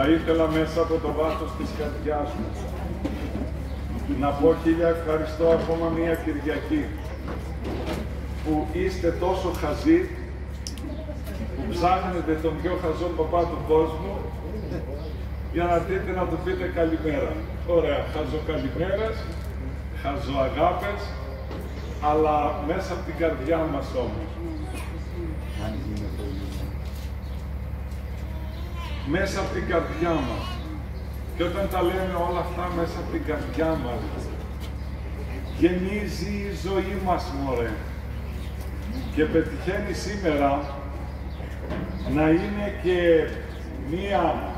Θα ήθελα μέσα από το βάθος της καρδιάς μου να πω χίλια ευχαριστώ ακόμα μία Κυριακή που είστε τόσο χαζοί που ψάχνετε τον πιο χαζό παπά του κόσμου για να δείτε να του πείτε καλημέρα. Ωραία, χαζο καλημέρες, χαζο αγάπες, αλλά μέσα από την καρδιά μας όμως. Μέσα από την καρδιά μας. Και όταν τα λέμε όλα αυτά μέσα από την καρδιά μας, γεννίζει η ζωή μας, μωρέ. Και πετυχαίνει σήμερα να είναι και μία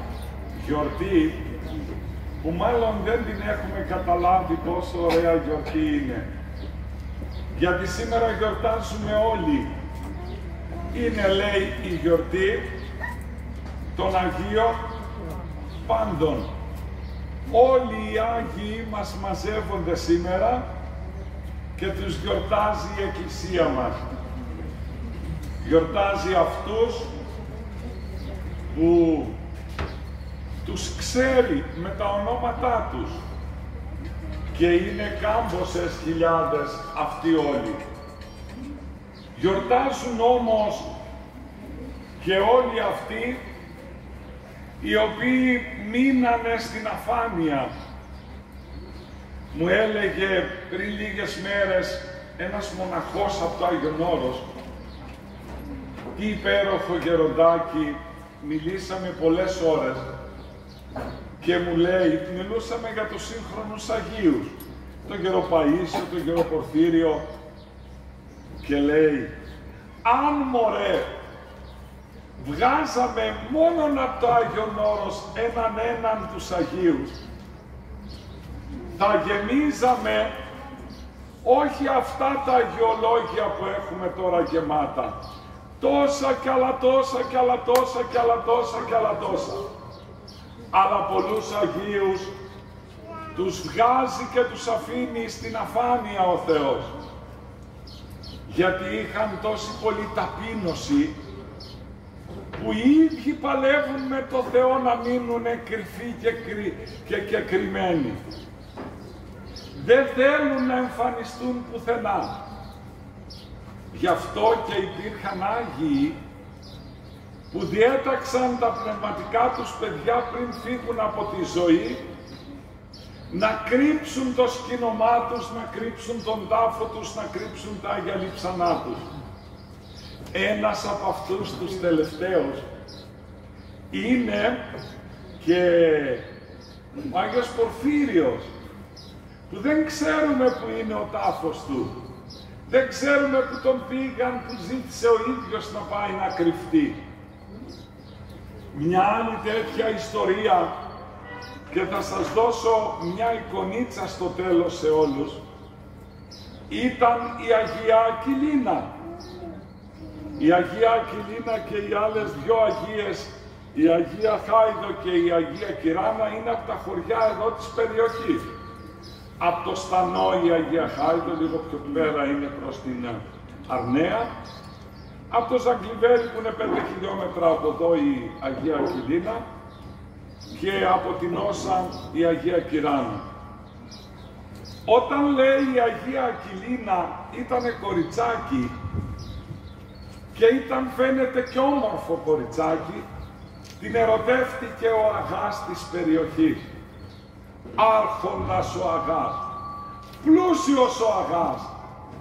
γιορτή που μάλλον δεν την έχουμε καταλάβει πόσο ωραία γιορτή είναι. Γιατί σήμερα γιορτάζουμε όλοι. Είναι, λέει, η γιορτή των Αγίων πάντων. Όλοι οι Άγιοι μας μαζεύονται σήμερα και τους γιορτάζει η Εκκλησία μας. Γιορτάζει αυτούς που τους ξέρει με τα ονόματά τους και είναι κάμποσες χιλιάδες αυτοί όλοι. Γιορτάζουν όμως και όλοι αυτοί οι οποίοι μείνανε στην αφάνεια. Μου έλεγε πριν λίγες μέρες ένας μοναχός από το Άγιον Όρος, τι υπέροχο γεροντάκι, μιλήσαμε πολλές ώρες και μου λέει, μιλούσαμε για τους σύγχρονους Αγίους, τον κύριο Παΐσιο, τον κύριο Πορφύριο και λέει, αν μωρέ βγάζαμε μόνον από το Άγιον Όρος έναν έναν τους Αγίους, θα γεμίζαμε όχι αυτά τα αγιολόγια που έχουμε τώρα γεμάτα, τόσα κι άλλα τόσα κι άλλα τόσα κι άλλα τόσα κι άλλα τόσα. Αλλά πολλούς Αγίους τους βγάζει και τους αφήνει στην αφάνεια ο Θεός. Γιατί είχαν τόση πολύ ταπείνωση που οι ίδιοι παλεύουν με το Θεό να μείνουν κρυφοί και, κρυ... και, και κρυμμένοι. Δεν θέλουν να εμφανιστούν πουθενά. Γι' αυτό και υπήρχαν Άγιοι που διέταξαν τα πνευματικά τους παιδιά πριν φύγουν από τη ζωή να κρύψουν το σκήνομά τους, να κρύψουν τον τάφο τους, να κρύψουν τα Άγια Λείψανά τους. Ένας από αυτούς τους τελευταίους είναι και ο Άγιος Πορφύριος, που δεν ξέρουμε που είναι ο τάφος του. Δεν ξέρουμε που τον πήγαν, που ζήτησε ο ίδιος να πάει να κρυφτεί. Μια άλλη τέτοια ιστορία και θα σας δώσω μια εικονίτσα στο τέλος σε όλους. Ήταν η Αγία Ακυλίνα. Η Αγία Ακυλίνα και οι άλλες δυο Αγίες, η Αγία Χάιδο και η Αγία Κυράνα, είναι από τα χωριά εδώ της περιοχής. Από το Στανό η Αγία Χάιδο, λίγο πιο πέρα είναι προς την Αρνέα, από το Ζαγκλιβέρι που είναι 5 χιλιόμετρα από εδώ η Αγία Ακυλίνα και από την Όσα η Αγία Κυράνα. Όταν λέει η Αγία Ακυλίνα ήταν κοριτσάκι και ήταν φαίνεται και όμορφο κοριτσάκι, την ερωτεύτηκε ο αγάς της περιοχής. Άρχοντας ο αγάς, πλούσιος ο αγάς,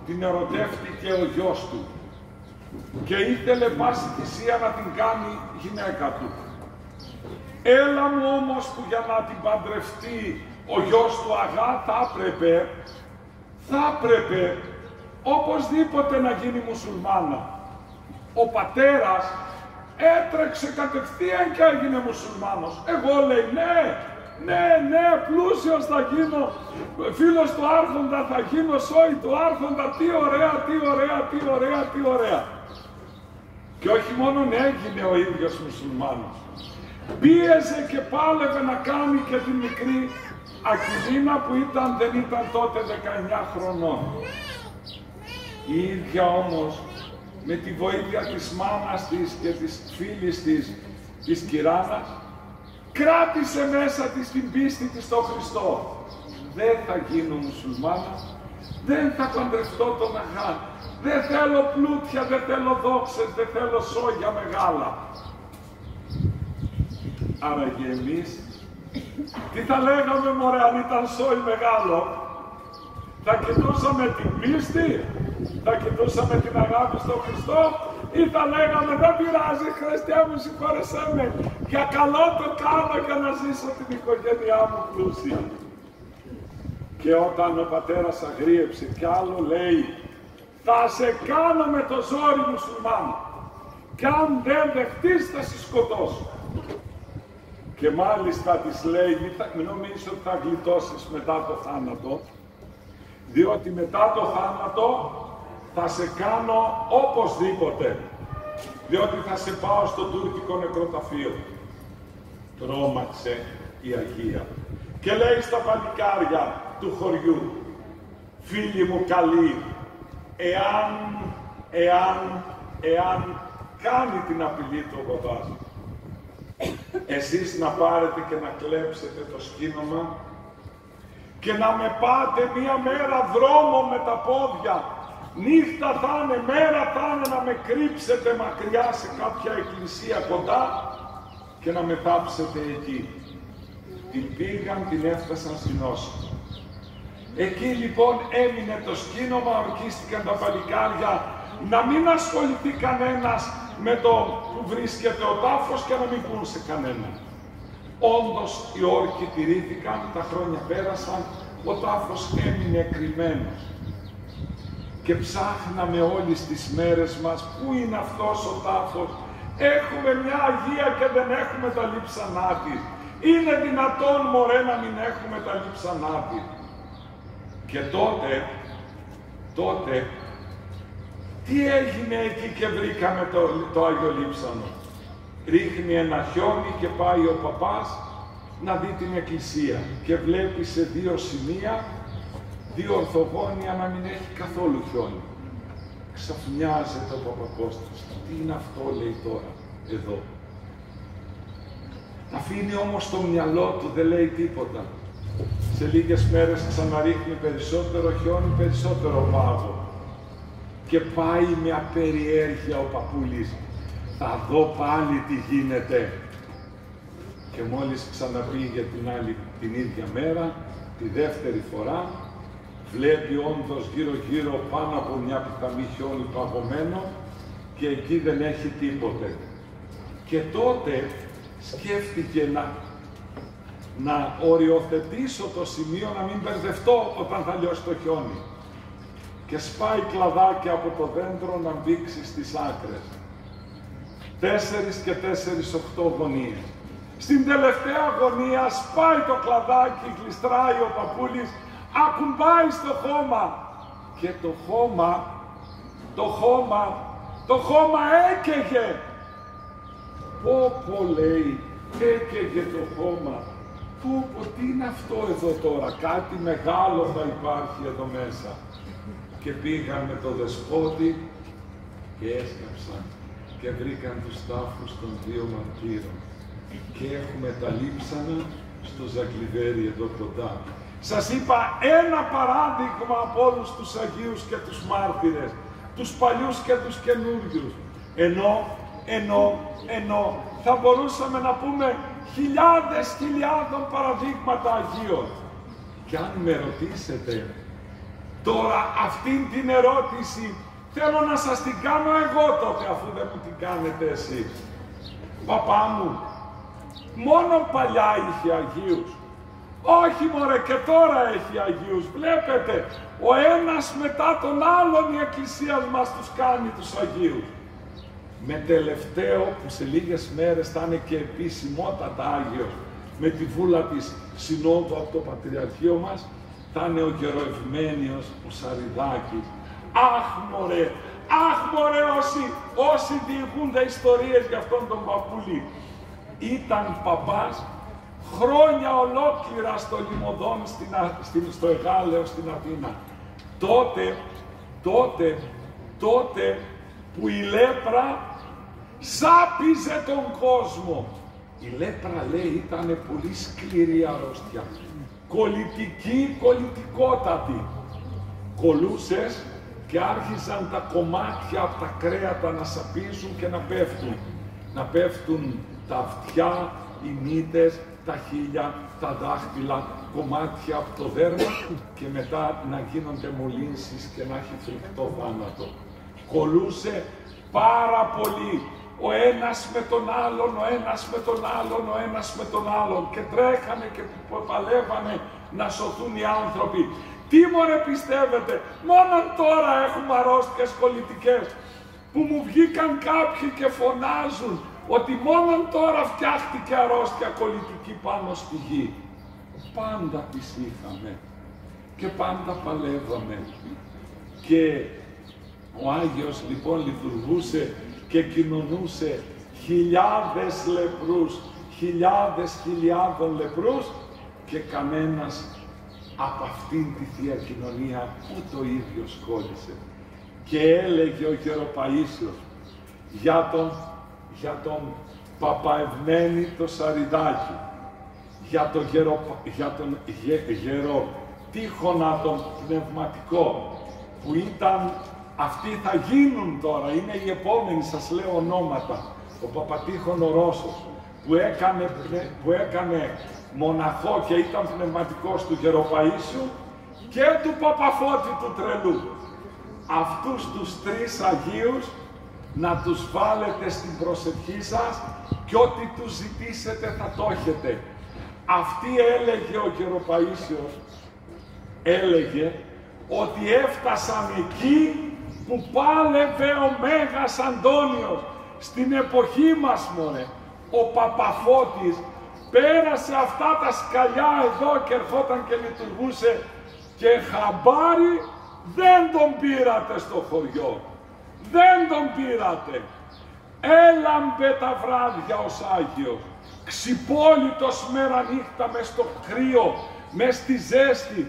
την ερωτεύτηκε ο γιος του και ήθελε πάση θυσία να την κάνει γυναίκα του. Έλα μου όμως που για να την παντρευτεί ο γιος του Αγά θα έπρεπε, θα έπρεπε οπωσδήποτε να γίνει μουσουλμάνα. Ο πατέρας έτρεξε κατευθείαν και έγινε μουσουλμάνος. Εγώ λέει ναι, ναι, ναι, πλούσιος θα γίνω, φίλος του Άρχοντα θα γίνω, σόι του Άρχοντα, τι ωραία, τι ωραία, τι ωραία, τι ωραία. Και όχι μόνο έγινε ο ίδιος μουσουλμάνος. Πίεζε και πάλευε να κάνει και τη μικρή Ακυλίνα που ήταν, δεν ήταν τότε 19 χρονών. Η ίδια όμως με τη βοήθεια της μάνας της και της φίλης της, της Κυράνας, κράτησε μέσα της την πίστη της στο Χριστό. Δεν θα γίνω μουσουλμάνα, δεν θα παντρευτώ τον Αγάν, δεν θέλω πλούτια, δεν θέλω δόξες, δεν θέλω σόγια μεγάλα. Άρα και εμείς, τι θα λέγαμε μωρέ αν ήταν σόι μεγάλο, θα κοιτούσαμε την πίστη, θα κοιτούσαμε την αγάπη στον Χριστό ή θα λέγαμε δεν πειράζει Χριστέ μου συγχώρεσέ με, για καλό το κάνω για να ζήσω την οικογένειά μου πλούσια. Και όταν ο πατέρας αγρίεψε κι άλλο λέει θα σε κάνω με το ζόρι μουσουλμάν κι αν δεν δεχτείς θα σε σκοτώσω. Και μάλιστα της λέει, μην νομίζεις ότι θα γλιτώσεις μετά το θάνατο, διότι μετά το θάνατο θα σε κάνω οπωσδήποτε, διότι θα σε πάω στο τουρκικό νεκροταφείο. Τρώμαξε η Αγία. Και λέει στα παλικάρια του χωριού, φίλοι μου καλοί, εάν, εάν, εάν κάνει την απειλή του ο μπαμπάς, εσείς να πάρετε και να κλέψετε το σκήνομα και να με πάτε μία μέρα δρόμο με τα πόδια. Νύχτα θα είναι, μέρα θα είναι να με κρύψετε μακριά σε κάποια εκκλησία κοντά και να με θάψετε εκεί. Την πήγαν, την έφτασαν στην Όση. Εκεί λοιπόν έμεινε το σκήνομα, ορκίστηκαν τα παλικάρια, να μην ασχοληθεί κανένας με το που βρίσκεται ο τάφος και να μην πούν σε κανέναν. Όντως οι όρκοι τηρήθηκαν, τα χρόνια πέρασαν, ο τάφος έμεινε κρυμμένος. Και ψάχναμε όλες τις μέρες μας, πού είναι αυτός ο τάφος; Έχουμε μια Αγία και δεν έχουμε τα λείψανά της. Είναι δυνατόν μωρέ να μην έχουμε τα λείψανά της. Και τότε, τότε, τι έγινε εκεί και βρήκαμε το, το Άγιο Λείψανο; Ρίχνει ένα χιόνι και πάει ο παπάς να δει την εκκλησία και βλέπει σε δύο σημεία, δύο ορθογόνια να μην έχει καθόλου χιόνι. Ξαφνιάζεται ο Παπακώστας. Τι είναι αυτό λέει τώρα, εδώ. Αφήνει όμως το μυαλό του, δεν λέει τίποτα. Σε λίγες μέρες ξαναρίχνει περισσότερο χιόνι, περισσότερο πάγο. Και πάει με απεριέργεια ο παππούλης θα δω πάλι τι γίνεται. Και μόλις ξαναπήγε την άλλη την ίδια μέρα, τη δεύτερη φορά, βλέπει όντως γύρω-γύρω πάνω από μια πιθαμή χιόνι παγωμένο και εκεί δεν έχει τίποτε. Και τότε σκέφτηκε να, να οριοθετήσω το σημείο να μην μπερδευτώ όταν θα λιώσει το χιόνι. Και σπάει κλαδάκια από το δέντρο να μπήξει στις άκρες τέσσερις και τέσσερις οχτώ γωνίες. Στην τελευταία γωνία σπάει το κλαδάκι, γλιστράει ο παππούλης, ακουμπάει στο χώμα και το χώμα, το χώμα, το χώμα έκαιγε. Πω πω λέει, έκαιγε το χώμα. Πω πω τι είναι αυτό εδώ τώρα, κάτι μεγάλο θα υπάρχει εδώ μέσα. Και πήγαν με το δεσπότη και έσκαψαν και βρήκαν τους τάφους των δύο μαρτύρων. Και έχουμε τα λείψανα στο Ζαγκλιβέρι εδώ κοντά. Σας είπα ένα παράδειγμα από όλους τους Αγίους και τους μάρτυρες, τους παλιούς και τους καινούριους. Ενώ, ενώ, ενώ θα μπορούσαμε να πούμε χιλιάδες χιλιάδων παραδείγματα Αγίων. Και αν με ρωτήσετε τώρα αυτήν την ερώτηση Θέλω να σας την κάνω εγώ τότε, αφού δεν μου την κάνετε εσείς. Παπά μου, μόνο παλιά είχε Αγίους. Όχι μωρέ, και τώρα έχει Αγίους. Βλέπετε, ο ένας μετά τον άλλον η Εκκλησία μας τους κάνει τους Αγίους. Με τελευταίο που σε λίγες μέρες θα είναι και επίσημότατα Άγιος, με τη βούλα της Συνόδου από το Πατριαρχείο μας, θα είναι ο Γεροευμένιος ο Σαριδάκης, Αχ μωρέ, αχ μωρέ όσοι, όσοι διηγούνται ιστορίες για αυτόν τον παππούλη. Ήταν παπάς χρόνια ολόκληρα στο Λιμωδόν, στην, στην, στο Εγάλεο, στην Αθήνα. Τότε, τότε, τότε που η λέπρα σάπιζε τον κόσμο. Η λέπρα λέει ήταν πολύ σκληρή αρρώστια. Κολλητική, κολλητικότατη. Κολούσες και άρχισαν τα κομμάτια από τα κρέατα να σαπίζουν και να πέφτουν. Να πέφτουν τα αυτιά, οι μύτες, τα χείλια, τα δάχτυλα, κομμάτια από το δέρμα και μετά να γίνονται μολύνσεις και να έχει φρικτό θάνατο. Κολούσε πάρα πολύ ο ένας με τον άλλον, ο ένας με τον άλλον, ο ένας με τον άλλον και τρέχανε και παλεύανε να σωθούν οι άνθρωποι. Τι μωρέ πιστεύετε, μόνο τώρα έχουμε αρρώστιες πολιτικές που μου βγήκαν κάποιοι και φωνάζουν ότι μόνο τώρα φτιάχτηκε αρρώστια κολλητική πάνω στη γη. Πάντα τις είχαμε και πάντα παλεύαμε. Και ο Άγιος λοιπόν λειτουργούσε και κοινωνούσε χιλιάδες λεπρούς, χιλιάδες χιλιάδων λεπρούς και κανένας από αυτήν τη Θεία Κοινωνία ούτε ο ίδιος κόλλησε. Και έλεγε ο Γεροπαΐσιος για τον, για τον Παπαευμένη το Σαριδάκι, για τον, γερο, για τον γε, γερό Τύχωνα τον πνευματικό, που ήταν αυτοί θα γίνουν τώρα, είναι οι επόμενοι, σας λέω ονόματα. Ο Παπατήχων ο Ρώσος, που έκανε, που έκανε μοναχό και ήταν πνευματικός του Γεροπαΐσιου και του Παπαφώτη του Τρελού. Αυτούς τους τρεις Αγίους να τους βάλετε στην προσευχή σας και ό,τι τους ζητήσετε θα το έχετε. Αυτή έλεγε ο Γεροπαΐσιος, έλεγε ότι έφτασαν εκεί που πάλευε ο Μέγας Αντώνιος στην εποχή μας μωρέ. Ο Παπαφώτης πέρασε αυτά τα σκαλιά εδώ και ερχόταν και λειτουργούσε και χαμπάρι δεν τον πήρατε στο χωριό. Δεν τον πήρατε. Έλαμπε τα βράδια ως Άγιος. Ξυπόλυτος μέρα νύχτα μες στο κρύο, μες στη ζέστη.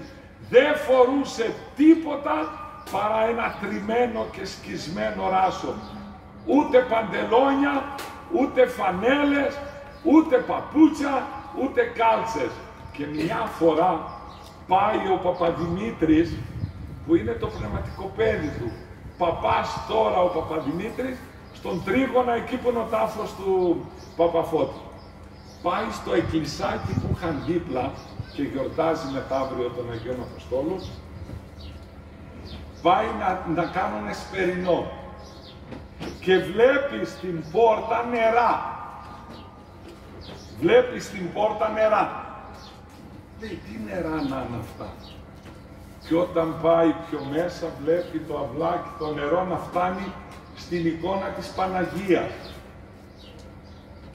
Δεν φορούσε τίποτα παρά ένα τριμμένο και σκισμένο ράσο. Ούτε παντελόνια, ούτε φανέλες, ούτε παπούτσα, ούτε κάλτσες. Και μια φορά πάει ο Παπαδημήτρης, που είναι το πνευματικό παιδί του, παπάς τώρα ο Παπαδημήτρης, στον τρίγωνα εκεί που είναι ο τάφος του Παπαφώτη. Πάει στο εκκλησάκι που είχαν δίπλα και γιορτάζει μεθαύριο τον Αγίον Αποστόλο πάει να, να κάνουν εσπερινό και βλέπει στην πόρτα νερά. Βλέπει στην πόρτα νερά. Λέει, τι νερά να είναι αυτά. Και όταν πάει πιο μέσα βλέπει το αυλάκι, το νερό να φτάνει στην εικόνα της Παναγίας.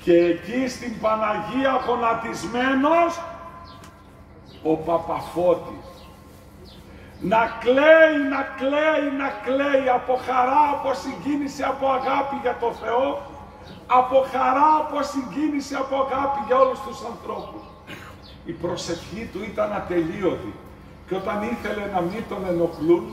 Και εκεί στην Παναγία γονατισμένος ο Παπαφώτης να κλαίει, να κλαίει, να κλαίει από χαρά, από συγκίνηση, από αγάπη για το Θεό, από χαρά, από συγκίνηση, από αγάπη για όλους τους ανθρώπους. Η προσευχή του ήταν ατελείωτη και όταν ήθελε να μην τον ενοχλούν,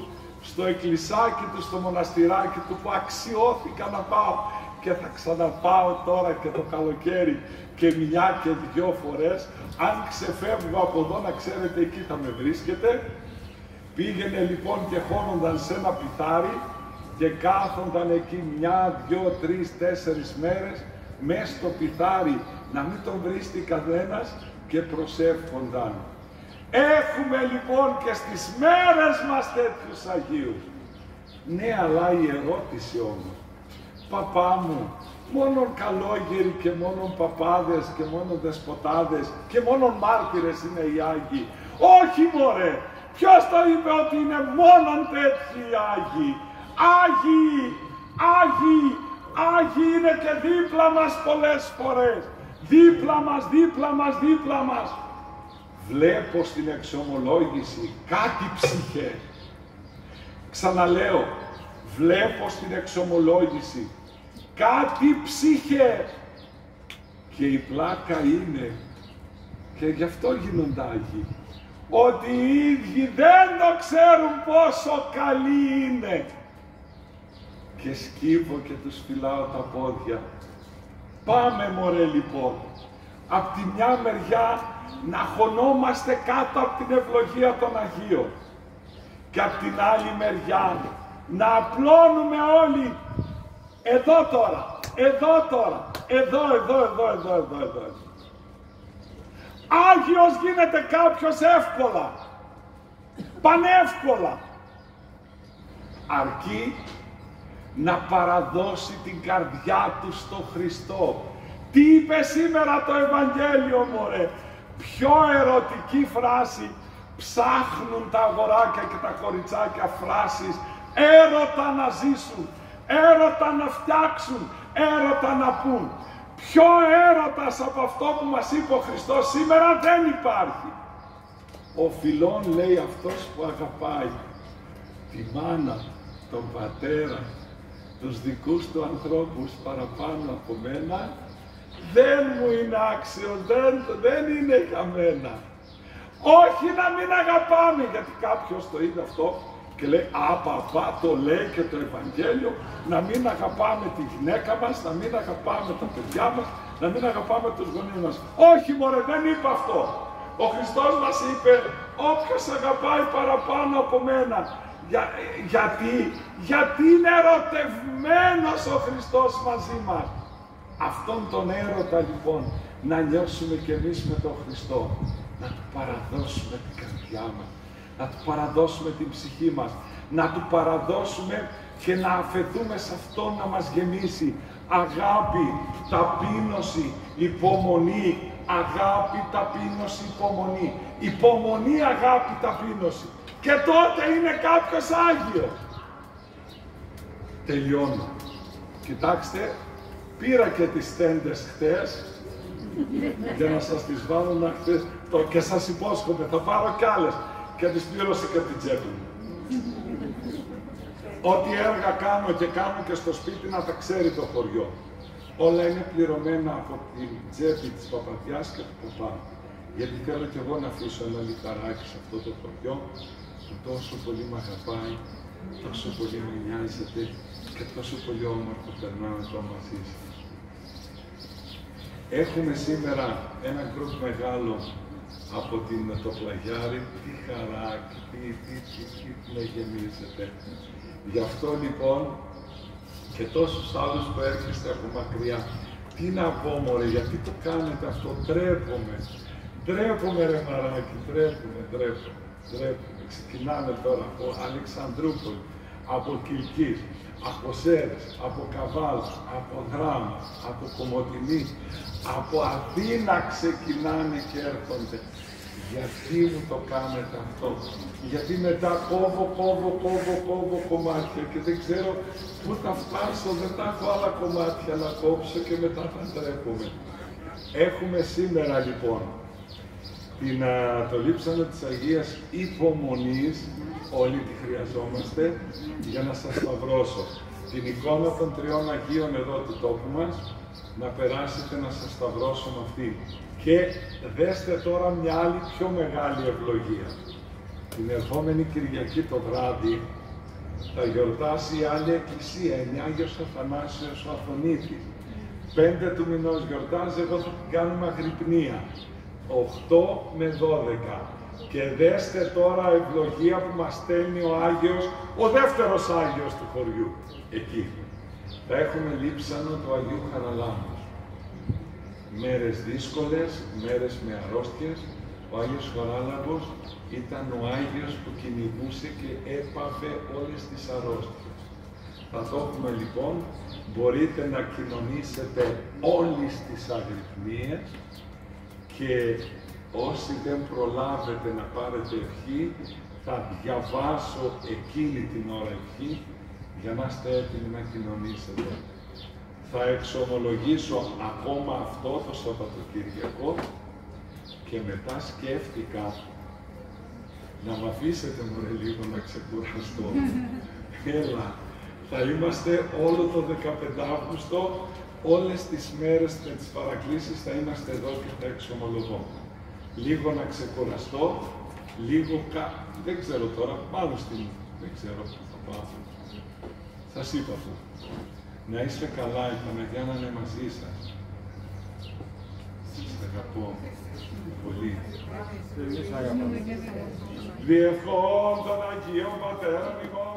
στο εκκλησάκι του, στο μοναστηράκι του που αξιώθηκα να πάω και θα ξαναπάω τώρα και το καλοκαίρι και μια και δυο φορές, αν ξεφεύγω από εδώ να ξέρετε εκεί θα με βρίσκετε, Πήγαινε λοιπόν και χώνονταν σε ένα πιθάρι και κάθονταν εκεί μια, δυο, τρεις, τέσσερις μέρες μέσα στο πιθάρι να μην τον βρίσκει κανένας και προσεύχονταν. Έχουμε λοιπόν και στις μέρες μας τέτοιους Αγίους. Ναι, αλλά η ερώτηση όμως, παπά μου, μόνο καλόγεροι και μόνο παπάδες και μόνο δεσποτάδες και μόνο μάρτυρες είναι οι Άγιοι. Όχι μωρέ, Ποιος το είπε ότι είναι μόνον τέτοιοι Άγιοι; Άγιοι, Άγιοι, Άγιοι είναι και δίπλα μας πολλές φορές. Δίπλα μας, δίπλα μας, δίπλα μας. Βλέπω στην εξομολόγηση κάτι ψυχέ. Ξαναλέω, βλέπω στην εξομολόγηση κάτι ψυχέ. Και η πλάκα είναι, και γι' αυτό γίνονται Άγιοι, ότι οι ίδιοι δεν το ξέρουν πόσο καλοί είναι. Και σκύβω και τους φυλάω τα πόδια. Πάμε μωρέ λοιπόν. Απ' τη μια μεριά να χωνόμαστε κάτω από την ευλογία των Αγίων και απ' την άλλη μεριά να απλώνουμε όλοι εδώ τώρα, εδώ τώρα, εδώ, εδώ, εδώ, εδώ, εδώ, εδώ. Άγιος γίνεται κάποιος εύκολα, πανεύκολα, αρκεί να παραδώσει την καρδιά του στο Χριστό. Τι είπε σήμερα το Ευαγγέλιο μωρέ, πιο ερωτική φράση ψάχνουν τα αγοράκια και τα κοριτσάκια φράσεις έρωτα να ζήσουν, έρωτα να φτιάξουν, έρωτα να πούν. Πιο έρωτας από αυτό που μας είπε ο Χριστός σήμερα δεν υπάρχει. Ο φιλόν λέει αυτός που αγαπάει τη μάνα, τον πατέρα, τους δικούς του ανθρώπους παραπάνω από μένα, δεν μου είναι άξιο, δεν, δεν είναι για μένα. Όχι να μην αγαπάμε, γιατί κάποιος το είδε αυτό και λέει «Α, παπά, το λέει και το Ευαγγέλιο, να μην αγαπάμε τη γυναίκα μας, να μην αγαπάμε τα παιδιά μας, να μην αγαπάμε τους γονείς μας». Όχι μωρέ, δεν είπε αυτό. Ο Χριστός μας είπε «Όποιος αγαπάει παραπάνω από μένα». Για, γιατί, γιατί είναι ερωτευμένος ο Χριστός μαζί μας. Αυτόν τον έρωτα λοιπόν να νιώσουμε κι εμείς με τον Χριστό, να του παραδώσουμε την καρδιά μας, να του παραδώσουμε την ψυχή μας, να του παραδώσουμε και να αφαιθούμε σε αυτό να μας γεμίσει αγάπη, ταπείνωση, υπομονή, αγάπη, ταπείνωση, υπομονή. Υπομονή, αγάπη, ταπείνωση. Και τότε είναι κάποιος Άγιος. Τελειώνω. Κοιτάξτε, πήρα και τις τέντες χτες για να σας τις βάλω να χτες, το, και σας υπόσχομαι, θα πάρω κι άλλες και τις πλήρωσα και από την τσέπη μου. Ό,τι έργα κάνω και κάνω και στο σπίτι να τα ξέρει το χωριό. Όλα είναι πληρωμένα από την τσέπη της παπαδιάς και του παπά. Γιατί θέλω κι εγώ να αφήσω ένα λιθαράκι σε αυτό το χωριό που τόσο πολύ με αγαπάει, τόσο πολύ με νοιάζεται και τόσο πολύ όμορφο περνάω εδώ μαζί σας. Έχουμε σήμερα ένα γκρουπ μεγάλο από την, το πλαγιάρι, τι χαρά, τι, τι, τι, τι, τι με γεμίζετε. Γι' αυτό λοιπόν και τόσους άλλους που έρχεστε από μακριά, τι να πω μωρέ, γιατί το κάνετε αυτό, τρέπομαι. Τρέπομαι ρε μαράκι, τρέπομαι, τρέπομαι, τρέπομαι. Ξεκινάμε τώρα από Αλεξανδρούπολη, από Κιλκής, από Σέρες, από Καβάλ, από Δράμα, από Κομωτινή, από Αθήνα ξεκινάνε και έρχονται. Γιατί μου το κάνετε αυτό; Γιατί μετά κόβω, κόβω, κόβω, κόβω κομμάτια και δεν ξέρω πού θα φτάσω, δεν θα έχω άλλα κομμάτια να κόψω και μετά θα τρέπομαι. Έχουμε σήμερα λοιπόν την, το λείψανο της Αγίας υπομονής, όλοι τη χρειαζόμαστε, για να σας σταυρώσω. Την εικόνα των τριών Αγίων εδώ του τόπου μας, να περάσετε να σας σταυρώσω με αυτή. Και δέστε τώρα μια άλλη πιο μεγάλη ευλογία. Την ερχόμενη Κυριακή το βράδυ θα γιορτάσει η άλλη εκκλησία, είναι Άγιος Αθανάσιος ο Αθωνίτης. Πέντε του μηνός γιορτάζει, εγώ θα την κάνουμε αγρυπνία. 8 με 12. Και δέστε τώρα ευλογία που μας στέλνει ο Άγιος, ο δεύτερος Άγιος του χωριού, εκεί. Θα έχουμε λείψανο του Αγίου Χαραλάμπους. Μέρες δύσκολες, μέρες με αρρώστιες, ο Άγιος Χαράλαμπος ήταν ο Άγιος που κυνηγούσε και έπαβε όλες τις αρρώστιες. Θα το έχουμε λοιπόν, μπορείτε να κοινωνήσετε όλες τις αγρυπνίες και όσοι δεν προλάβετε να πάρετε ευχή, θα διαβάσω εκείνη την ώρα ευχή για να είστε έτοιμοι να κοινωνήσετε. Θα εξομολογήσω ακόμα αυτό το Σαββατοκύριακο και μετά σκέφτηκα να με αφήσετε μωρέ λίγο να ξεκουραστώ. Έλα, θα είμαστε όλο το 15 Αύγουστο, όλες τις μέρες με τις παρακλήσεις θα είμαστε εδώ και θα εξομολογώ. Λίγο να ξεκουραστώ, λίγο κα... δεν ξέρω τώρα, πάνω στην... δεν ξέρω πού θα πάω. Σας είπα αυτό. Να είστε καλά, η Παναγιά να είναι μαζί σας. αγαπώ πολύ. Εμείς αγαπάμε. Διευχών των Αγίων Πατέρων ημών,